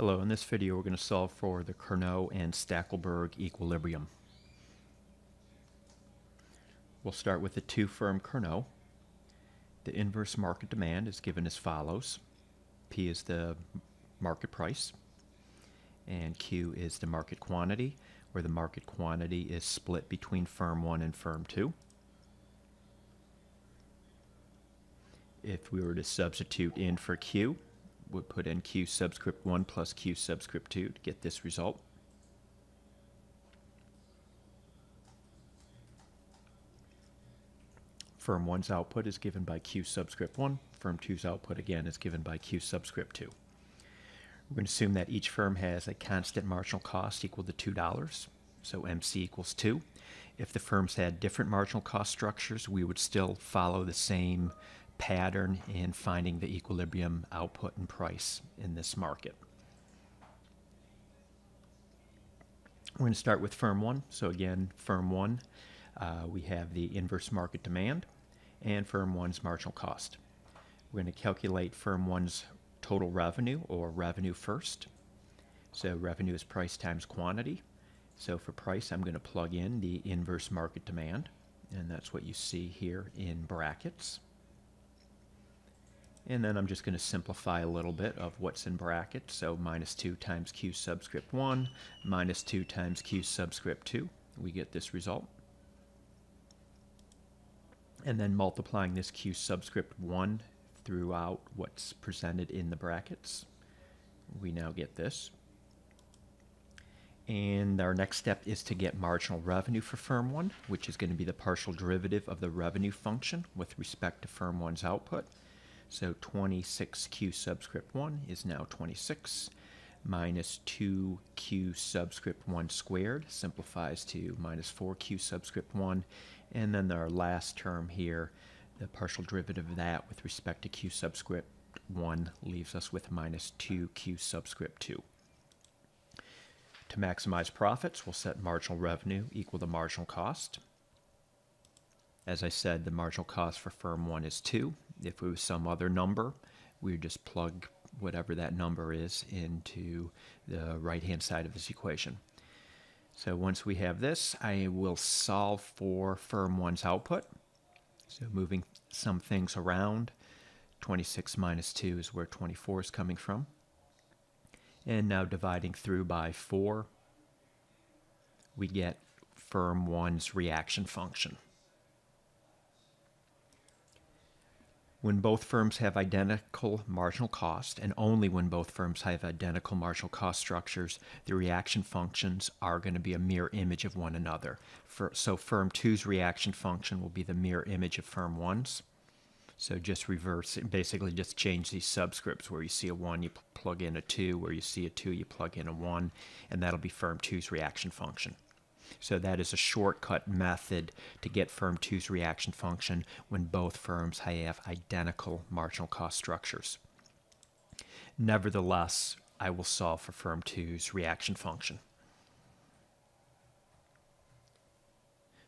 Hello, in this video we're going to solve for the Cournot and Stackelberg equilibrium. We'll start with the two-firm Cournot. The inverse market demand is given as follows. P is the market price, and Q is the market quantity, where the market quantity is split between firm 1 and firm 2. If we were to substitute in for Q, would put in q subscript 1 plus q subscript 2 to get this result. Firm 1's output is given by q subscript 1. Firm 2's output, again, is given by q subscript 2. We're going to assume that each firm has a constant marginal cost equal to $2, so MC equals 2. If the firms had different marginal cost structures, we would still follow the same pattern in finding the equilibrium output and price in this market. We're going to start with firm 1. So again, firm 1, uh, we have the inverse market demand and firm 1's marginal cost. We're going to calculate firm 1's total revenue or revenue first. So revenue is price times quantity. So for price, I'm going to plug in the inverse market demand, and that's what you see here in brackets. And then I'm just going to simplify a little bit of what's in brackets. So minus 2 times q subscript 1 minus 2 times q subscript 2. We get this result. And then multiplying this q subscript 1 throughout what's presented in the brackets, we now get this. And our next step is to get marginal revenue for firm 1, which is going to be the partial derivative of the revenue function with respect to firm 1's output. So 26q subscript 1 is now 26 minus 2q subscript 1 squared simplifies to minus 4q subscript 1. And then our last term here, the partial derivative of that with respect to q subscript 1 leaves us with minus 2q subscript 2. To maximize profits, we'll set marginal revenue equal to marginal cost. As I said, the marginal cost for firm 1 is 2. If it was some other number, we would just plug whatever that number is into the right-hand side of this equation. So once we have this, I will solve for firm 1's output. So moving some things around, 26 minus 2 is where 24 is coming from. And now dividing through by 4, we get firm 1's reaction function. When both firms have identical marginal cost, and only when both firms have identical marginal cost structures, the reaction functions are going to be a mirror image of one another. For, so firm 2's reaction function will be the mirror image of firm 1's. So just reverse, basically just change these subscripts. Where you see a 1, you plug in a 2. Where you see a 2, you plug in a 1. And that'll be firm 2's reaction function. So that is a shortcut method to get firm 2's reaction function when both firms have identical marginal cost structures. Nevertheless, I will solve for firm 2's reaction function.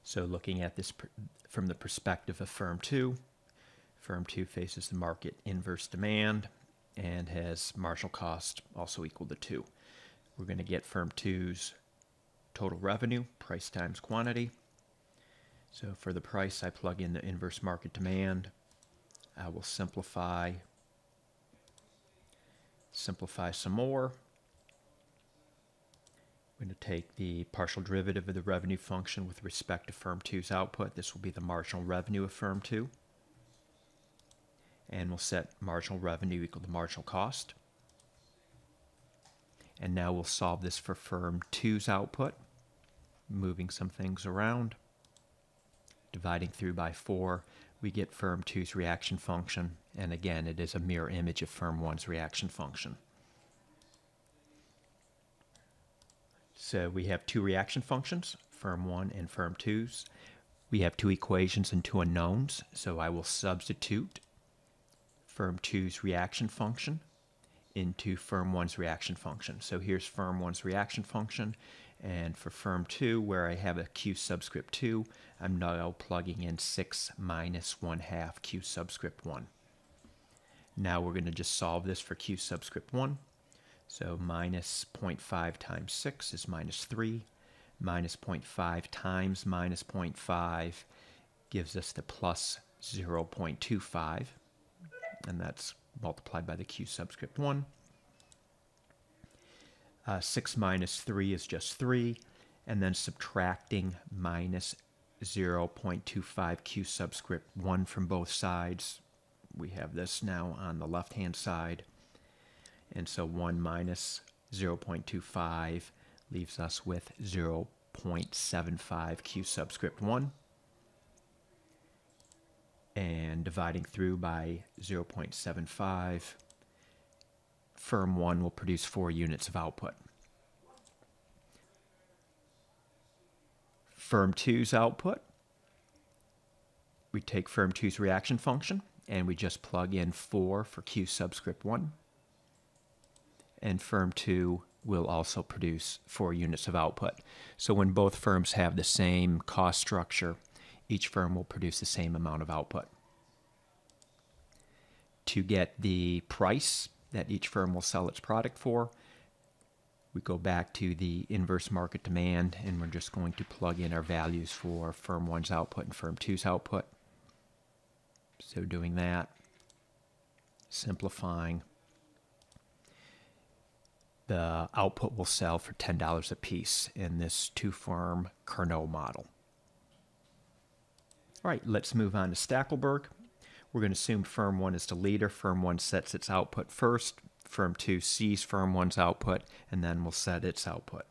So looking at this from the perspective of firm 2, firm 2 faces the market inverse demand and has marginal cost also equal to 2. We're going to get firm 2's total revenue, price times quantity. So for the price, I plug in the inverse market demand. I will simplify, simplify some more. I'm going to take the partial derivative of the revenue function with respect to firm 2's output. This will be the marginal revenue of firm 2. And we'll set marginal revenue equal to marginal cost. And now we'll solve this for firm 2's output, moving some things around. Dividing through by 4, we get firm 2's reaction function, and again, it is a mirror image of firm 1's reaction function. So we have two reaction functions, firm 1 and firm 2's. We have two equations and two unknowns, so I will substitute firm 2's reaction function into firm 1's reaction function. So here's firm 1's reaction function, and for firm 2, where I have a q subscript 2, I'm now plugging in 6 minus 1 half q subscript 1. Now we're going to just solve this for q subscript 1. So minus 0.5 times 6 is minus 3. Minus 0.5 times minus 0.5 gives us the plus 0.25. And that's multiplied by the q subscript 1. Uh, 6 minus 3 is just 3. And then subtracting minus 0.25 q subscript 1 from both sides. We have this now on the left-hand side. And so 1 minus 0.25 leaves us with 0.75 q subscript 1. And dividing through by 0.75, firm 1 will produce 4 units of output. Firm 2's output, we take firm 2's reaction function and we just plug in 4 for q subscript 1 and firm 2 will also produce 4 units of output. So when both firms have the same cost structure, each firm will produce the same amount of output. To get the price that each firm will sell its product for, we go back to the inverse market demand and we're just going to plug in our values for firm 1's output and firm two's output. So doing that, simplifying, the output will sell for $10 a piece in this two-firm Cournot model. All right, let's move on to Stackelberg. We're going to assume firm 1 is the leader. Firm 1 sets its output first. Firm 2 sees firm 1's output, and then will set its output.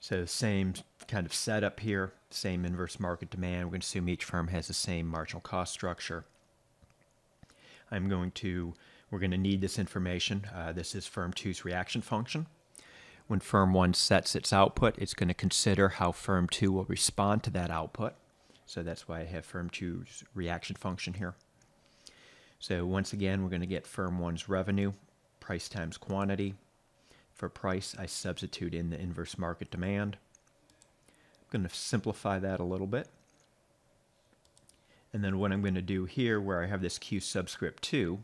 So same kind of setup here, same inverse market demand. We're going to assume each firm has the same marginal cost structure. I'm going to we're going to need this information. Uh, this is firm two's reaction function. When firm 1 sets its output, it's going to consider how firm 2 will respond to that output. So that's why I have firm 2's reaction function here. So once again, we're going to get firm 1's revenue, price times quantity. For price, I substitute in the inverse market demand. I'm going to simplify that a little bit. And then what I'm going to do here, where I have this Q subscript 2,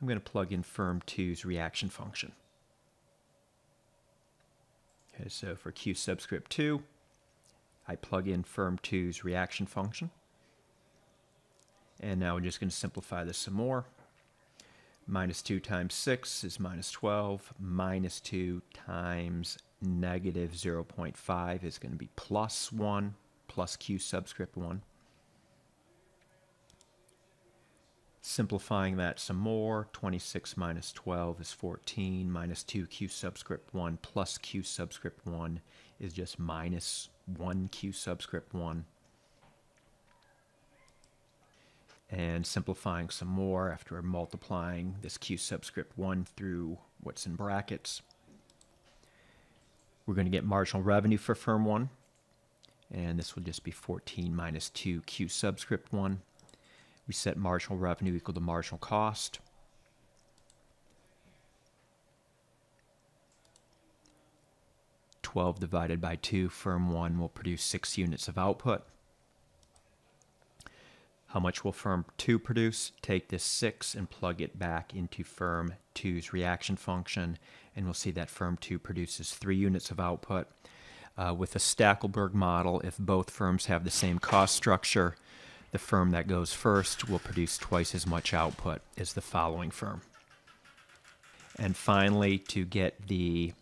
I'm going to plug in firm 2's reaction function. Okay, so for Q subscript 2, I plug in firm 2's reaction function. And now we're just going to simplify this some more. Minus 2 times 6 is minus 12. Minus 2 times negative 0.5 is going to be plus 1, plus Q subscript 1. Simplifying that some more, 26 minus 12 is 14, minus 2 q subscript 1 plus q subscript 1 is just minus 1 q subscript 1. And simplifying some more after multiplying this q subscript 1 through what's in brackets. We're going to get marginal revenue for firm 1, and this will just be 14 minus 2 q subscript 1 we set marginal revenue equal to marginal cost. Twelve divided by two, firm one will produce six units of output. How much will firm 2 produce? Take this 6 and plug it back into firm 2's reaction function, and we'll see that firm 2 produces 3 units of output. Uh, with a Stackelberg model, if both firms have the same cost structure, the firm that goes first will produce twice as much output as the following firm. And finally, to get the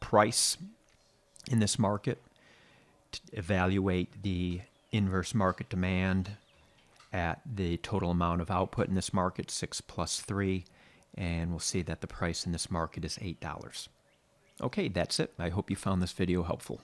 price in this market, to evaluate the inverse market demand at the total amount of output in this market, 6 plus 3, and we'll see that the price in this market is $8. Okay, that's it. I hope you found this video helpful.